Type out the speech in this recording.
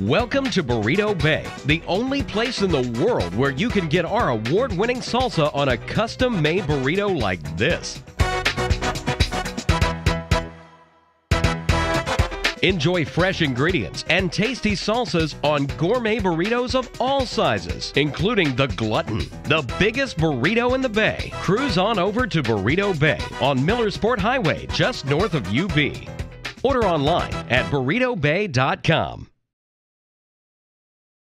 Welcome to Burrito Bay, the only place in the world where you can get our award winning salsa on a custom made burrito like this. Enjoy fresh ingredients and tasty salsas on gourmet burritos of all sizes, including the Glutton, the biggest burrito in the Bay. Cruise on over to Burrito Bay on Millersport Highway, just north of UB. Order online at burritobay.com.